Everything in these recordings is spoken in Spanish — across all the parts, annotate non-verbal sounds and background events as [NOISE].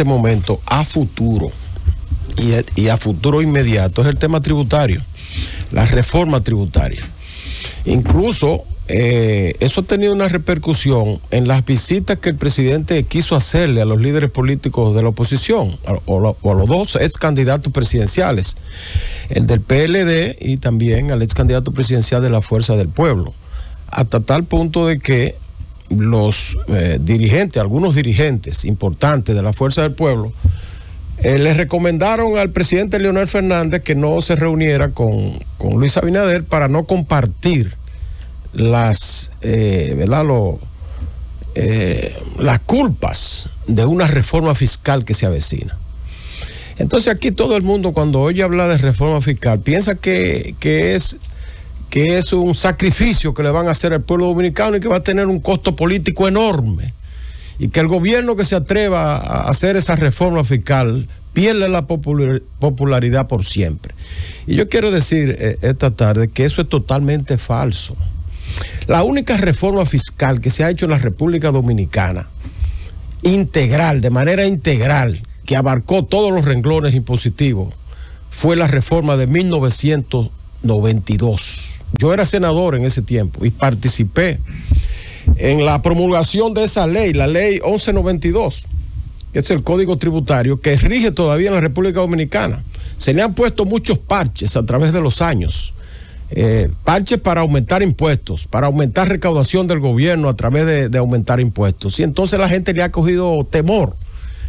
este momento a futuro y, a futuro inmediato es el tema tributario, la reforma tributaria. Incluso eh, eso ha tenido una repercusión en las visitas que el presidente quiso hacerle a los líderes políticos de la oposición, o, a los dos ex candidatos presidenciales, el del PLD y también al ex candidato presidencial de la Fuerza del Pueblo, hasta tal punto de que los eh, dirigentes, algunos dirigentes importantes de la Fuerza del Pueblo, eh, le recomendaron al presidente Leonel Fernández que no se reuniera con, con Luis Abinader para no compartir las, eh, ¿verdad? Eh, las culpas de una reforma fiscal que se avecina. Entonces aquí todo el mundo cuando oye hablar de reforma fiscal piensa que, es, que es un sacrificio que le van a hacer al pueblo dominicano y que va a tener un costo político enorme. Y que el gobierno que se atreva a hacer esa reforma fiscal pierde la popularidad por siempre. Y yo quiero decir eh, esta tarde que eso es totalmente falso. La única reforma fiscal que se ha hecho en la República Dominicana, integral, de manera integral, que abarcó todos los renglones impositivos, fue la reforma de 1992. Yo era senador en ese tiempo y participé en la promulgación de esa ley, la ley 1192, que es el código tributario que rige todavía en la República Dominicana. Se le han puesto muchos parches a través de los años eh, parches para aumentar impuestos, para aumentar recaudación del gobierno a través de, aumentar impuestos. Y entonces la gente le ha cogido temor,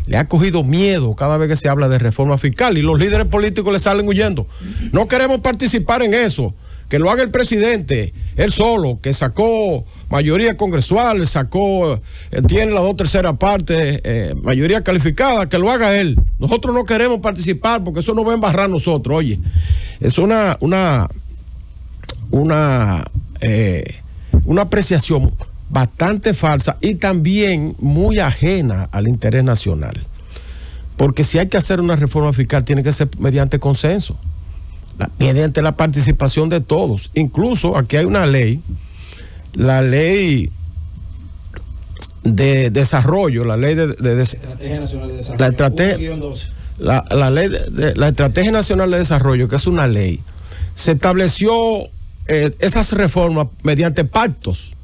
le ha cogido miedo cada vez que se habla de reforma fiscal y los líderes políticos le salen huyendo. No queremos participar en eso, que lo haga el presidente, él solo, que sacó mayoría congresual, sacó, eh, tiene la dos terceras partes, eh, mayoría calificada, que lo haga él. Nosotros no queremos participar porque eso no va a embarrar nosotros, oye. Es una, una, una, eh, una apreciación bastante falsa y también muy ajena al interés nacional. Porque si hay que hacer una reforma fiscal, tiene que ser mediante consenso, mediante la participación de todos. Incluso aquí hay una ley, la ley de desarrollo, la ley de, Estrategia Nacional de Desarrollo. La estrategia, la, ley de, la Estrategia Nacional de Desarrollo, que es una ley, se estableció eh, esas reformas mediante pactos.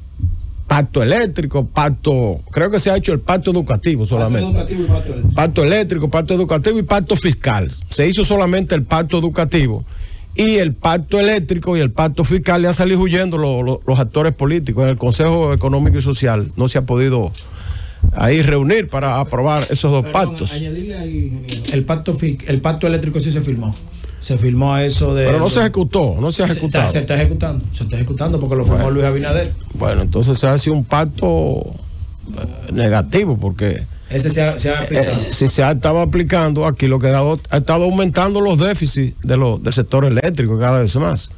Pacto eléctrico, pacto, creo que se ha hecho el pacto educativo solamente. Pacto, educativo y pacto, eléctrico. pacto eléctrico, pacto educativo y pacto fiscal. Se hizo solamente el pacto educativo y el pacto eléctrico y el pacto fiscal le han salido huyendo los actores políticos. En el Consejo Económico y Social no se ha podido ahí reunir para aprobar esos dos pactos. el pacto, el pacto eléctrico sí se firmó se firmó eso de. Pero no se ejecutó, no se ha ejecutado. Se está, ejecutando, se está ejecutando porque lo firmó Luis Abinader. Bueno, entonces se hace un pacto eh, negativo porque. Ese se ha, se ha aplicado. Eh, si se ha estado aplicando, aquí lo que ha, ha estado aumentando los déficits de del sector eléctrico cada vez más.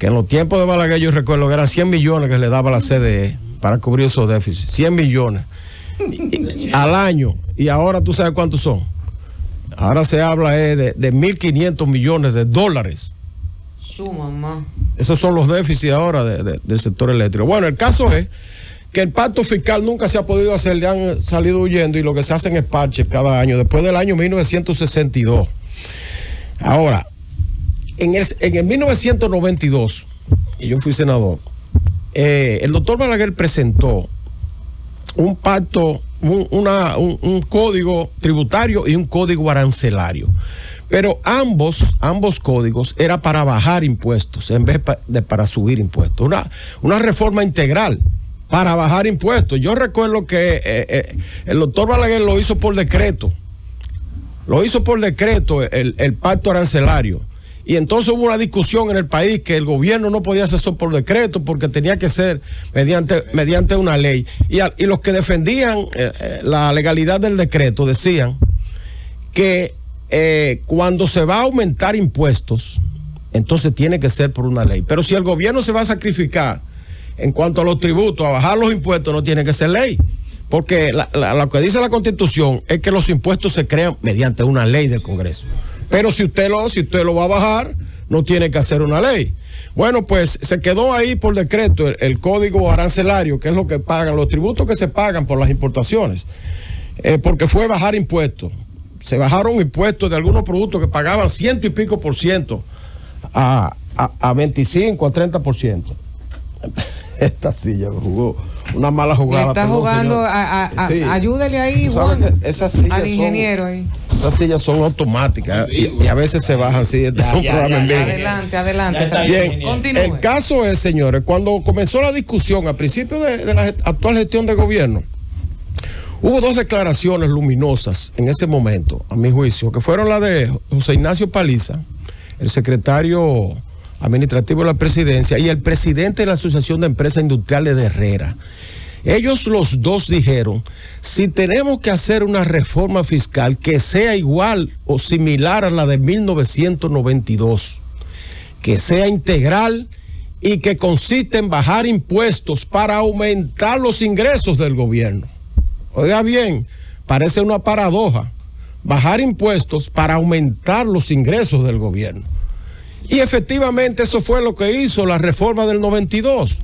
Que en los tiempos de Balaguer yo recuerdo que eran 100 millones que le daba la CDE para cubrir esos déficits. 100 millones al año. Y ahora tú sabes cuántos son. Ahora se habla eh, de, de 1.500 millones de dólares. Su mamá. Esos son los déficits ahora del sector eléctrico. Bueno, el caso es que el pacto fiscal nunca se ha podido hacer, le han salido huyendo y lo que se hacen es parches cada año, después del año 1962. Ahora, en el, en el 1992, y yo fui senador, eh, el doctor Balaguer presentó un pacto un, código tributario y un código arancelario. Pero ambos, ambos códigos era para bajar impuestos en vez de para subir impuestos. Una, una reforma integral para bajar impuestos. Yo recuerdo que eh, eh, el doctor Balaguer lo hizo por decreto. Lo hizo por decreto el, el pacto arancelario. Y entonces hubo una discusión en el país que el gobierno no podía hacer eso por decreto porque tenía que ser mediante, mediante una ley. Y, los que defendían eh, eh, la legalidad del decreto decían que eh, cuando se va a aumentar impuestos, entonces tiene que ser por una ley. Pero si el gobierno se va a sacrificar en cuanto a los tributos, a bajar los impuestos, no tiene que ser ley. Porque lo que dice la constitución es que los impuestos se crean mediante una ley del Congreso. Pero si usted lo, si usted lo va a bajar, no tiene que hacer una ley. Bueno, pues se quedó ahí por decreto el, código arancelario, que es lo que pagan, los tributos que se pagan por las importaciones, eh, porque fue bajar impuestos. se bajaron impuestos de algunos productos que pagaban ciento y pico por ciento a, a, a 25, a 30 por ciento. [LAUGHS] Esta silla jugó una mala jugada. Le está perdón, jugando, a, a- a- Sí. ayúdele ahí, Juan, al son- ingeniero ahí. Esas sillas son automáticas y, y a veces se bajan así. Este [LAUGHS] ya, programa en ya, vivo. Adelante, adelante. Bien, Continúe. el caso es, señores, cuando comenzó la discusión a principio de, de la actual gestión de gobierno, hubo dos declaraciones luminosas en ese momento, a mi juicio, que fueron la de José Ignacio Paliza, el secretario administrativo de la presidencia, y el presidente de la Asociación de Empresas Industriales de Herrera. Ellos los dos dijeron, si tenemos que hacer una reforma fiscal que sea igual o similar a la de 1992, que sea integral y que consiste en bajar impuestos para aumentar los ingresos del gobierno. Oiga bien, parece una paradoja. Bajar impuestos para aumentar los ingresos del gobierno. Y efectivamente eso fue lo que hizo la reforma del 92.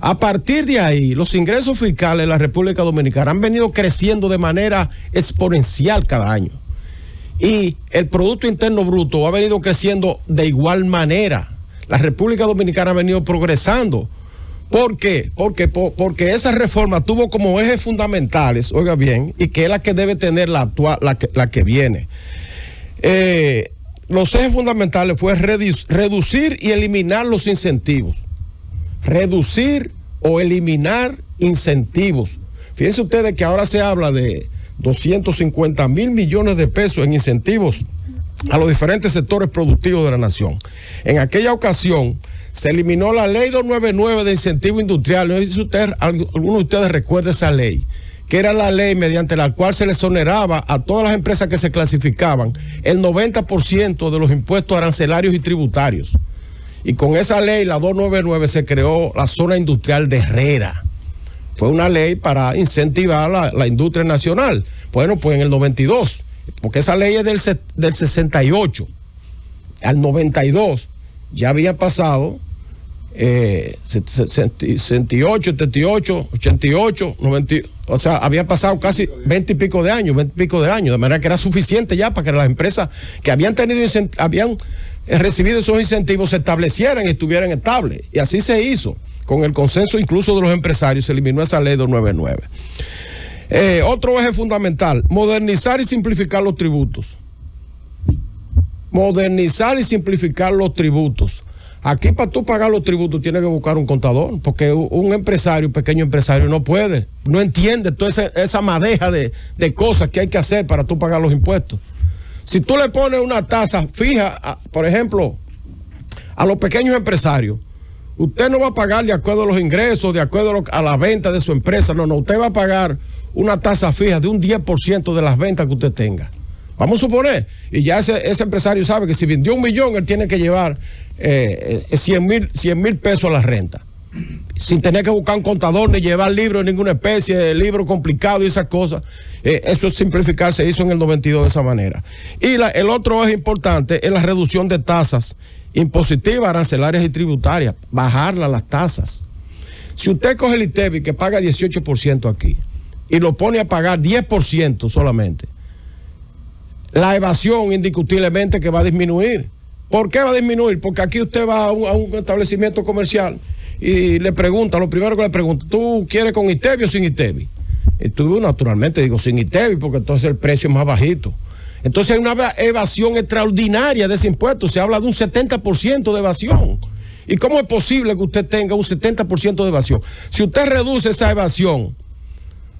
A partir de ahí, los ingresos fiscales de la República Dominicana han venido creciendo de manera exponencial cada año. Y el Producto Interno Bruto ha venido creciendo de igual manera. La República Dominicana ha venido progresando. ¿Por qué? Porque, po- porque esa reforma tuvo como ejes fundamentales, oiga bien, y que es la que debe tener la actual, la que, viene. Eh, los ejes fundamentales fue redu- reducir y eliminar los incentivos. Reducir o eliminar incentivos. Fíjense ustedes que ahora se habla de 250 mil millones de pesos en incentivos a los diferentes sectores productivos de la nación. En aquella ocasión se eliminó la ley 299 de incentivo industrial. No sé si usted, alguno de ustedes recuerda esa ley, que era la ley mediante la cual se le exoneraba a todas las empresas que se clasificaban el 90% de los impuestos arancelarios y tributarios. Y con esa ley, la 299, se creó la zona industrial de Herrera. Fue una ley para incentivar la, la industria nacional. Bueno, pues en el 92, porque esa ley es del, del 68 al 92, ya había pasado eh, se- se- sesenta- 68, 78, 88, 90, o sea, había pasado casi 20 y pico de años, 20 y pico de años, de manera que era suficiente ya para que las empresas que habían tenido, habían recibido esos incentivos se establecieran y estuvieran estables. Y así se hizo, con el consenso incluso de los empresarios, se eliminó esa ley 299. Eh, otro eje fundamental, modernizar y simplificar los tributos modernizar y simplificar los tributos. Aquí para tú pagar los tributos tienes que buscar un contador, porque un empresario, pequeño empresario no puede, no entiende toda esa, esa madeja de, de cosas que hay que hacer para tú pagar los impuestos. Si tú le pones una tasa fija, por ejemplo, a los pequeños empresarios, usted no va a pagar de acuerdo a los ingresos, de acuerdo a, la venta de su empresa, no, no, usted va a pagar una tasa fija de un 10% de las ventas que usted tenga. Vamos a suponer, y ya ese, empresario sabe que si vendió un millón, él tiene que llevar eh, eh, 100 mil pesos a la renta. Sin tener que buscar un contador ni llevar libros ninguna especie, de libro complicado y esas cosas. Eh, eso es simplificar, se hizo en el 92 de esa manera. Y la- el otro eje importante es la reducción de tasas impositivas, arancelarias y tributarias. Bajarla las tasas. Si usted coge el ITEVI que paga 18% aquí y lo pone a pagar 10% solamente, la evasión indiscutiblemente que va a disminuir. ¿Por qué va a disminuir? Porque aquí usted va a un establecimiento comercial y le pregunta, lo primero que le pregunta, ¿tú quieres con ITEVI o sin ITEVI? Y tú naturalmente digo sin ITEVI porque entonces el precio es más bajito. Entonces hay una eva- evasión extraordinaria de ese impuesto, se habla de un 70% de evasión. ¿Y cómo es posible que usted tenga un 70% de evasión? Si usted reduce esa evasión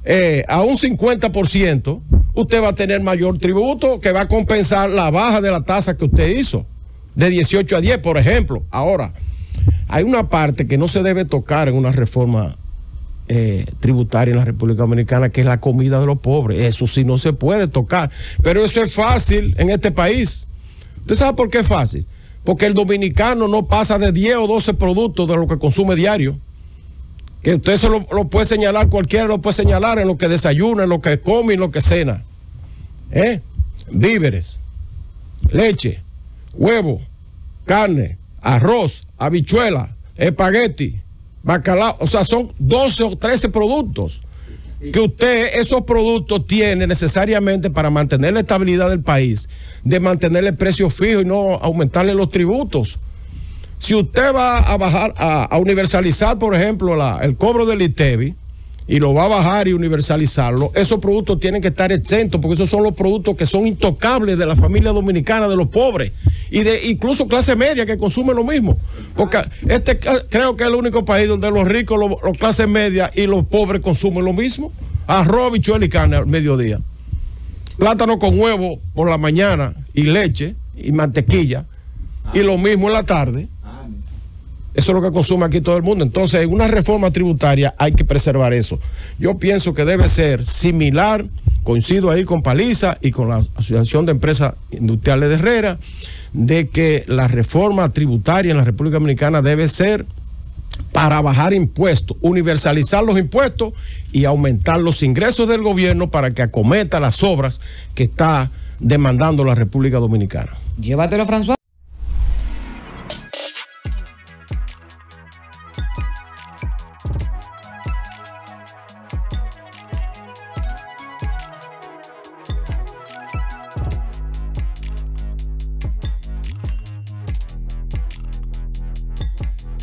eh, a un 50%, usted va a tener mayor tributo que va a compensar la baja de la tasa que usted hizo, de 18 a 10, por ejemplo. Ahora, hay una parte que no se debe tocar en una reforma eh, tributaria en la República Dominicana, que es la comida de los pobres. Eso sí no se puede tocar. Pero eso es fácil en este país. ¿Usted sabe por qué es fácil? Porque el dominicano no pasa de 10 o 12 productos de lo que consume diario que usted se lo, puede señalar, cualquiera lo puede señalar en lo que desayuna, en lo que come, en lo que cena. ¿Eh? Víveres, leche, huevo, carne, arroz, habichuela, espagueti, bacalao. O sea, son 12 o 13 productos. que usted esos productos tiene necesariamente para mantener la estabilidad del país, de mantener el precio fijo y no aumentarle los tributos. Si usted va a bajar, a, universalizar, por ejemplo, la, el cobro del ITEVI, y lo va a bajar y universalizarlo, esos productos tienen que estar exentos porque esos son los productos que son intocables de la familia dominicana, de los pobres y de incluso clase media que consumen lo mismo. Porque este creo que es el único país donde los ricos, los, los clase media y los pobres consumen lo mismo. Arroz, bichuela y carne al mediodía. Plátano con huevo por la mañana y leche y mantequilla. Y lo mismo en la tarde. Eso es lo que consume aquí todo el mundo. Entonces, en una reforma tributaria hay que preservar eso. Yo pienso que debe ser similar, coincido ahí con Paliza y con la Asociación de Empresas Industriales de Herrera, de que la reforma tributaria en la República Dominicana debe ser para bajar impuestos, universalizar los impuestos y aumentar los ingresos del gobierno para que acometa las obras que está demandando la República Dominicana. Llévatelo, François.